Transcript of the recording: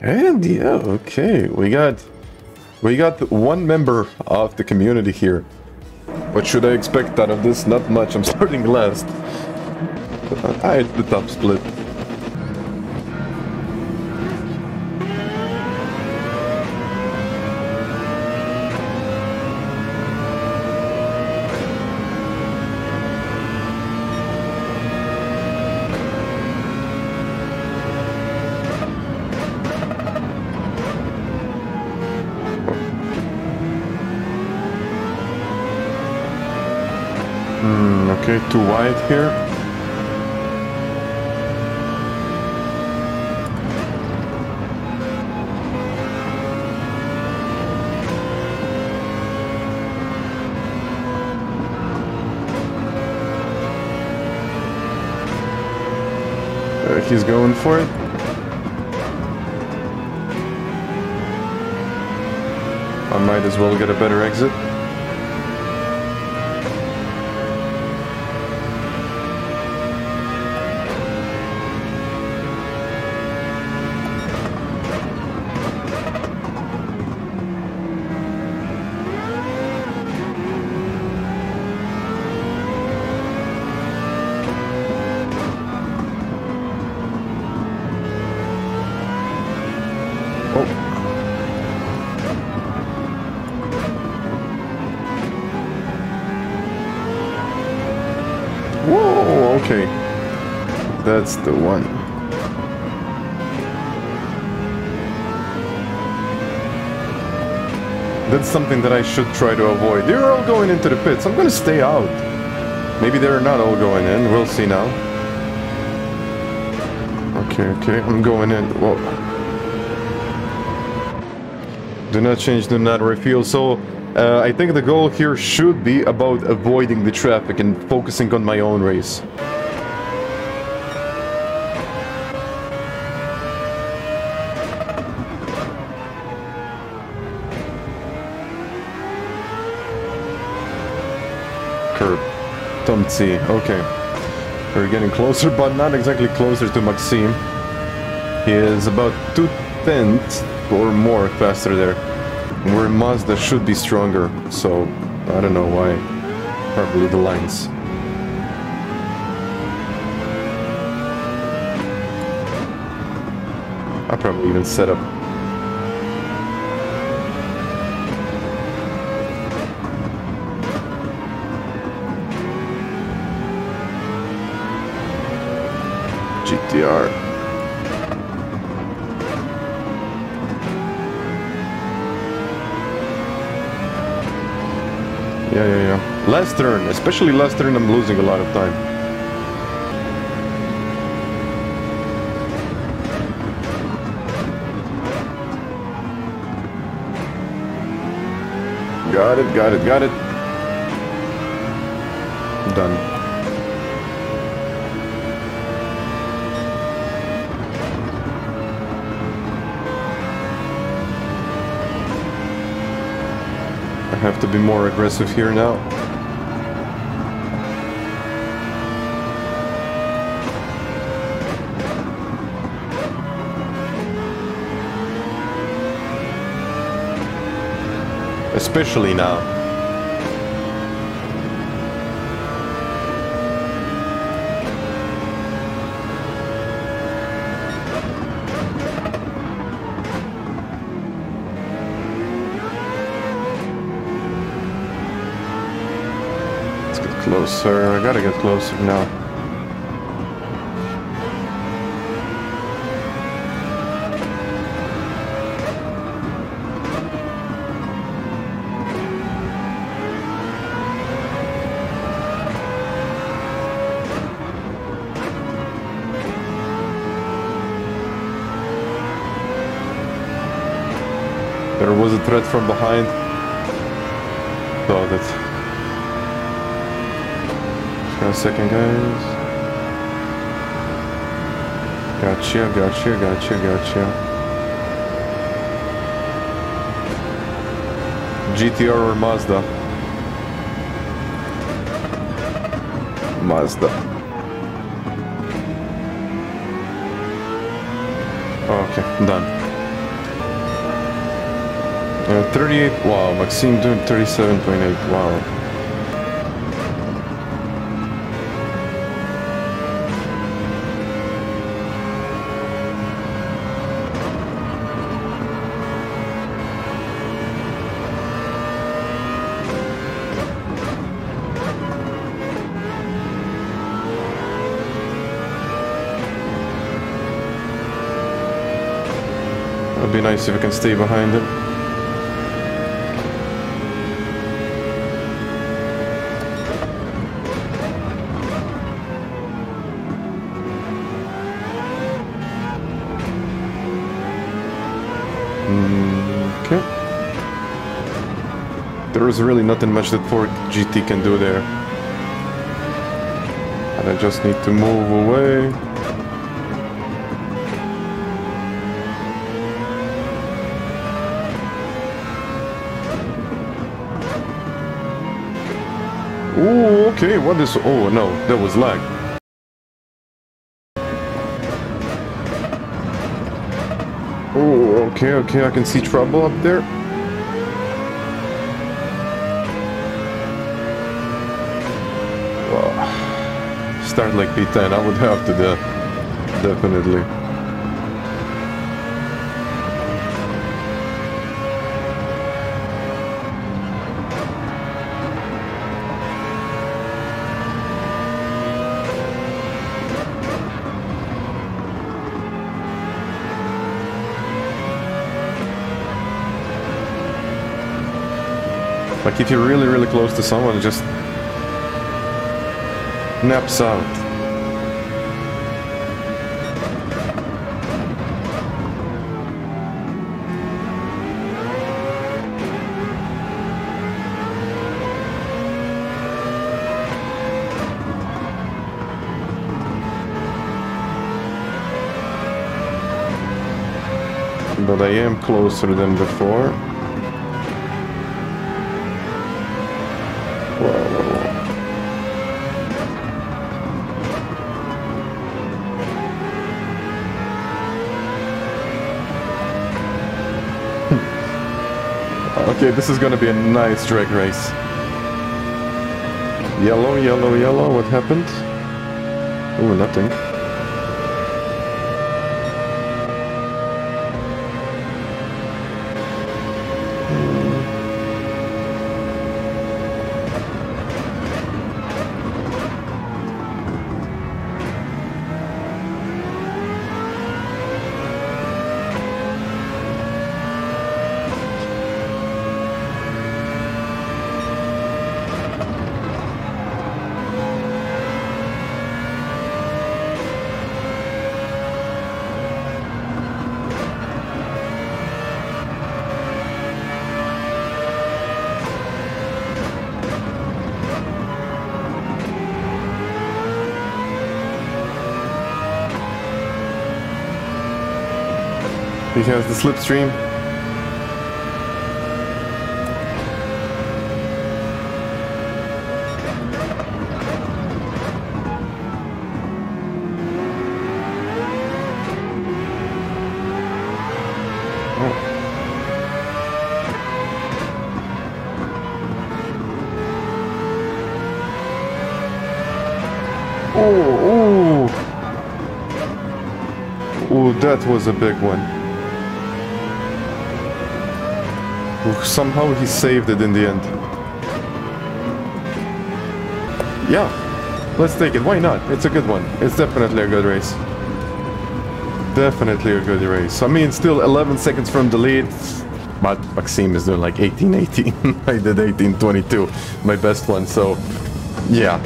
And yeah, okay, we got we got one member of the community here. What should I expect out of this? Not much. I'm starting last. I had the top split. Hmm, okay, too wide here. Uh, he's going for it. I might as well get a better exit. That's the one. That's something that I should try to avoid. They're all going into the pits. I'm gonna stay out. Maybe they're not all going in. We'll see now. Okay, okay. I'm going in. Whoa. Do not change, do not refuel. So, uh, I think the goal here should be about avoiding the traffic and focusing on my own race. Curb. Okay. We're getting closer, but not exactly closer to Maxime. He is about two tenths or more faster there. Where Mazda should be stronger, so I don't know why. Probably the lines. I probably even set up. GTR. Yeah, yeah, yeah. Last turn, especially last turn, I'm losing a lot of time. Got it, got it, got it. Done. Have to be more aggressive here now. Especially now. Let's get closer. I gotta get closer now. There was a threat from behind. Oh, Saw that. A second, guys. Gotcha, gotcha, gotcha, gotcha. GTR or Mazda? Mazda. Okay, done. Uh, 38, wow, Maxime doing 37.8, wow. Nice if I can stay behind him. Mm, Okay. There is really nothing much that Ford GT can do there. And I just need to move away. Ooh, okay, what is... Oh, no, that was lag. Oh, okay, okay, I can see trouble up there. Start like P10, I would have to definitely. Like if you're really, really close to someone, just naps out. But I am closer than before. Okay, this is gonna be a nice drag race. Yellow, yellow, yellow, what happened? Oh, nothing. He has the slipstream. Oh, oh. Oh, that was a big one. Ooh, Somehow he saved it in the end. Yeah, let's take it. Why not? It's a good one. It's definitely a good race. Definitely a good race. I mean, still 11 seconds from the lead, but Maxime is doing like 18-18. I did 18-22, my best one, so yeah.